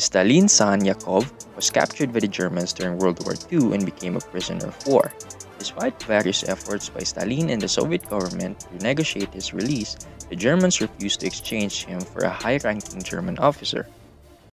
Stalin's son Yakov was captured by the Germans during World War II and became a prisoner of war. Despite various efforts by Stalin and the Soviet government to negotiate his release, the Germans refused to exchange him for a high ranking German officer.